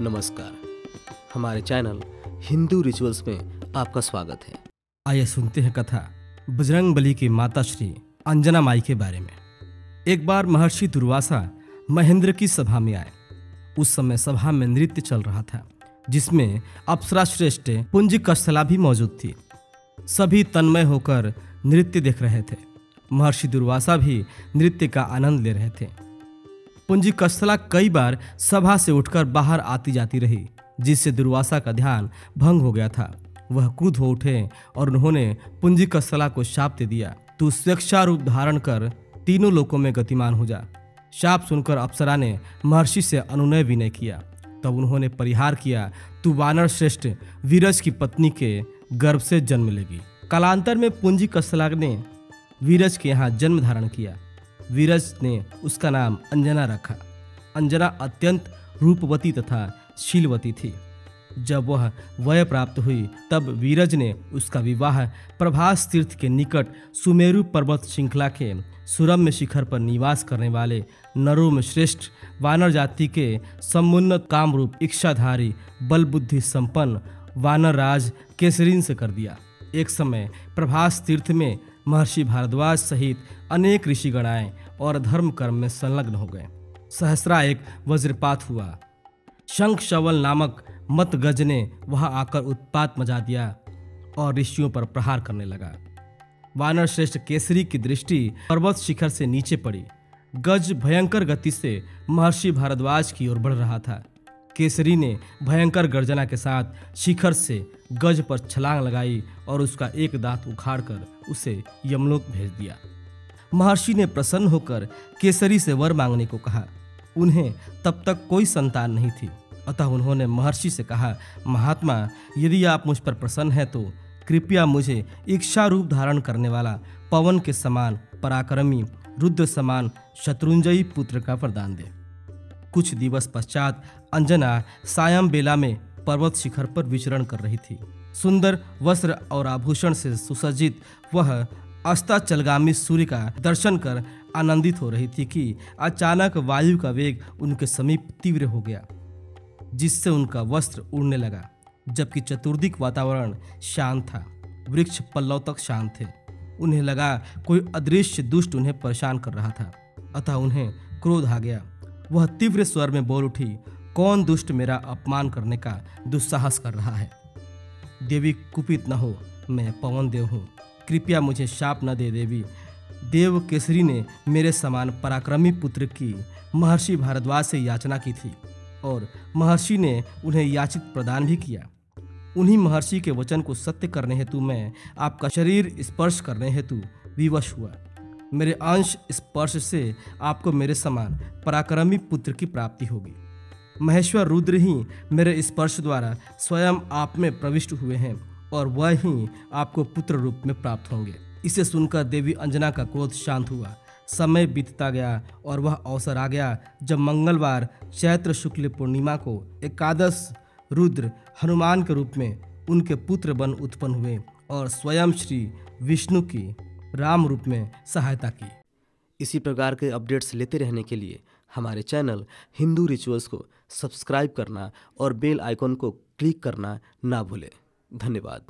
नमस्कार। हमारे channel Hindu rituals में आपका स्वागत है। आइए सुनते हैं कथा बजरंग बली की माता श्री अंजना माई के बारे में। एक बार महर्षि दुर्वासा महेंद्र की सभा में आए। उस समय सभा में नृत्य चल रहा था, जिसमें अप्सरा श्रेष्ठ पुंज कस्थला भी मौजूद थी। सभी तन्मय होकर नृत्य देख रहे थे। महर्षि दुर्वासा भी नृत्य का आनंद ले रहे थे। पुंजी कस्थला कई बार सभा से उठकर बाहर आती जाती रही, जिससे दुर्वासा का ध्यान भंग हो गया था। वह क्रुद्ध हो उठे और उन्होंने पुंजी कस्थला को शाप दे दिया। तू स्वेच्छा रूप धारण कर, तीनों लोकों में गतिमान हो जा। शाप सुनकर अप्सरा ने महर्षि से अनुनय विनय किया। तब उन्होंने परिहार किया, तू वानर श्रेष्ठ वीरज की पत्नी के गर्भ से जन्म लेगी। कालांतर में पूंजी कस्थला ने वीरज के यहाँ जन्म धारण किया। वीरज ने उसका नाम अंजना रखा। अंजना अत्यंत रूपवती तथा शीलवती थी। जब वह वय प्राप्त हुई, तब वीरज ने उसका विवाह प्रभास तीर्थ के निकट सुमेरु पर्वत श्रृंखला के सुरम्य शिखर पर निवास करने वाले नरों में श्रेष्ठ वानर जाति के समुन्नत कामरूप इच्छाधारी, बलबुद्धि संपन्न वानर राज केसरीन से कर दिया। एक समय प्रभास तीर्थ में महर्षि भारद्वाज सहित अनेक ऋषिगण आए और धर्म कर्म में संलग्न हो गए। सहस्रा एक वज्रपात हुआ। शंख शवल नामक मत गज ने वहाँ आकर उत्पात मचा दिया और ऋषियों पर प्रहार करने लगा। वानर श्रेष्ठ केसरी की दृष्टि पर्वत शिखर से नीचे पड़ी। गज भयंकर गति से महर्षि भारद्वाज की ओर बढ़ रहा था। केसरी ने भयंकर गर्जना के साथ शिखर से गज पर छलांग लगाई और उसका एक दांत उखाड़कर उसे यमलोक भेज दिया। महर्षि ने प्रसन्न होकर केसरी से वर मांगने को कहा। उन्हें तब तक कोई संतान नहीं थी। अतः उन्होंने महर्षि से कहा, महात्मा, यदि आप मुझ पर प्रसन्न हैं तो कृपया मुझे इच्छा रूप धारण करने वाला पवन के समान पराक्रमी, रुद्र समान शत्रुंजयी पुत्र का वरदान दे। कुछ दिवस पश्चात अंजना सायं बेला में पर्वत शिखर पर विचरण कर रही थी। सुंदर वस्त्र और आभूषण से सुसज्जित वह अस्ताचलगामी सूर्य का दर्शन कर आनंदित हो रही थी कि अचानक वायु का वेग उनके समीप तीव्र हो गया, जिससे उनका वस्त्र उड़ने लगा, जबकि चतुर्दिक वातावरण शांत था। वृक्ष पल्लव तक शांत थे। उन्हें लगा कोई अदृश्य दुष्ट उन्हें परेशान कर रहा था, अतः उन्हें क्रोध आ गया। वह तीव्र स्वर में बोल उठी, कौन दुष्ट मेरा अपमान करने का दुस्साहस कर रहा है? देवी कुपित न हो, मैं पवन देव हूँ। कृपया मुझे शाप न दे, देवी। देव केसरी ने मेरे समान पराक्रमी पुत्र की महर्षि भारद्वाज से याचना की थी और महर्षि ने उन्हें याचित प्रदान भी किया। उन्हीं महर्षि के वचन को सत्य करने हेतु मैं आपका शरीर स्पर्श करने हेतु विवश हुआ। मेरे अंश स्पर्श से आपको मेरे समान पराक्रमी पुत्र की प्राप्ति होगी। महेश्वर रुद्र ही मेरे स्पर्श द्वारा स्वयं आप में प्रविष्ट हुए हैं और वह ही आपको पुत्र रूप में प्राप्त होंगे। इसे सुनकर देवी अंजना का क्रोध शांत हुआ। समय बीतता गया और वह अवसर आ गया जब मंगलवार चैत्र शुक्ल पूर्णिमा को एकादश रुद्र हनुमान के रूप में उनके पुत्र बन उत्पन्न हुए और स्वयं श्री विष्णु की राम रूप में सहायता की। इसी प्रकार के अपडेट्स लेते रहने के लिए हमारे चैनल हिंदू रिचुअल्स को सब्सक्राइब करना और बेल आइकॉन को क्लिक करना ना भूलें। धन्यवाद।